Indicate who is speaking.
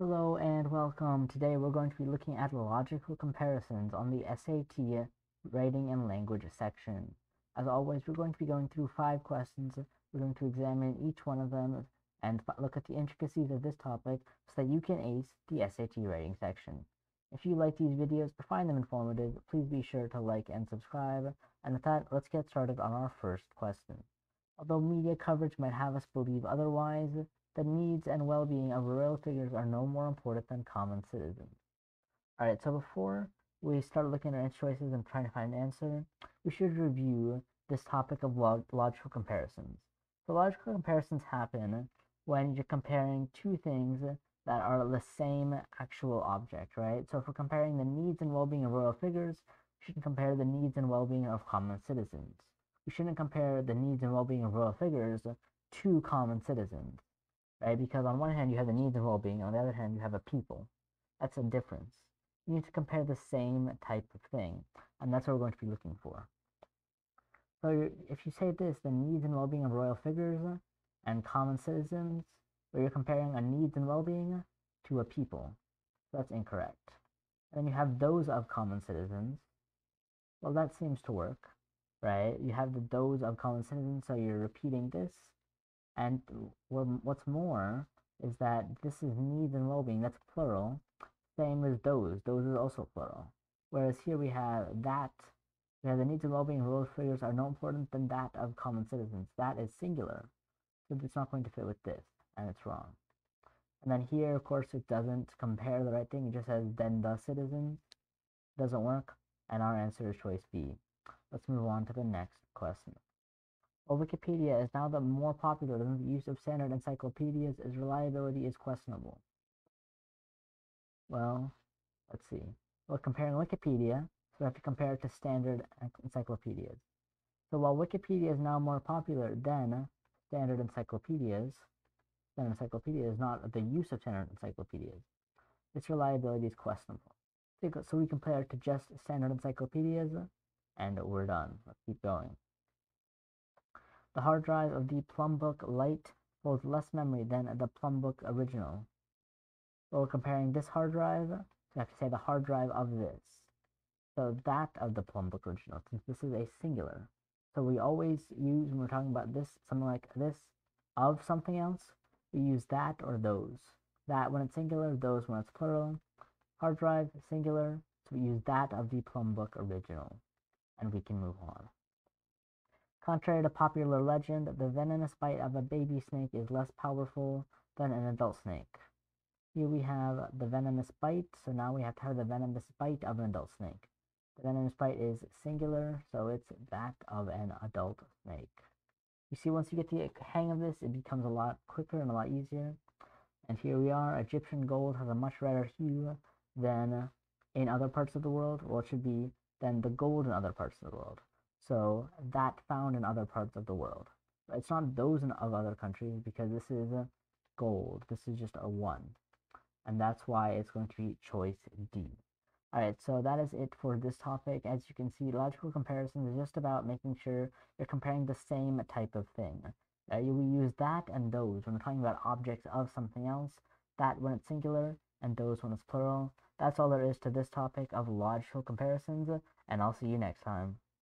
Speaker 1: Hello and welcome. Today we're going to be looking at logical comparisons on the SAT Writing and Language section. As always, we're going to be going through five questions. We're going to examine each one of them and look at the intricacies of this topic so that you can ace the SAT Writing section. If you like these videos or find them informative, please be sure to like and subscribe. And with that, let's get started on our first question. Although media coverage might have us believe otherwise, the needs and well-being of royal figures are no more important than common citizens. Alright, so before we start looking at choices and trying to find an answer, we should review this topic of log logical comparisons. So logical comparisons happen when you're comparing two things that are the same actual object, right? So if we're comparing the needs and well-being of royal figures, we shouldn't compare the needs and well-being of common citizens. We shouldn't compare the needs and well-being of royal figures to common citizens right? Because on one hand, you have the needs and well-being. On the other hand, you have a people. That's a difference. You need to compare the same type of thing, and that's what we're going to be looking for. So if you say this, the needs and well-being of royal figures and common citizens, where you're comparing a needs and well-being to a people. That's incorrect. And then you have those of common citizens. Well, that seems to work, right? You have the those of common citizens, so you're repeating this and what's more is that this is needs and well-being, that's plural, same as those, those is also plural. Whereas here we have that, we have the needs and well-being of royal figures are no important than that of common citizens. That is singular, so it's not going to fit with this, and it's wrong. And then here, of course, it doesn't compare the right thing, it just says then the citizens. Doesn't work, and our answer is choice B. Let's move on to the next question. While Wikipedia is now the more popular than the use of standard encyclopedias, its reliability is questionable. Well, let's see. We're comparing Wikipedia, so we have to compare it to standard encyclopedias. So while Wikipedia is now more popular than standard encyclopedias, standard encyclopedia is not the use of standard encyclopedias. Its reliability is questionable. So we compare it to just standard encyclopedias, and we're done. Let's keep going. The hard drive of the Plumbook Lite holds less memory than the Plumbook original. So we're comparing this hard drive, so have to say the hard drive of this. So that of the Plumbook original, since this is a singular. So we always use, when we're talking about this, something like this, of something else, we use that or those. That when it's singular, those when it's plural. Hard drive, singular, so we use that of the Plumbook original. And we can move on. Contrary to popular legend, the venomous bite of a baby snake is less powerful than an adult snake. Here we have the venomous bite, so now we have to have the venomous bite of an adult snake. The venomous bite is singular, so it's that of an adult snake. You see, once you get the hang of this, it becomes a lot quicker and a lot easier. And here we are, Egyptian gold has a much redder hue than in other parts of the world. Well, it should be than the gold in other parts of the world. So that found in other parts of the world. It's not those in, of other countries because this is gold. This is just a 1. And that's why it's going to be choice D. Alright, so that is it for this topic. As you can see, logical comparisons is just about making sure you're comparing the same type of thing. Uh, we use that and those when we're talking about objects of something else. That when it's singular, and those when it's plural. That's all there is to this topic of logical comparisons, and I'll see you next time.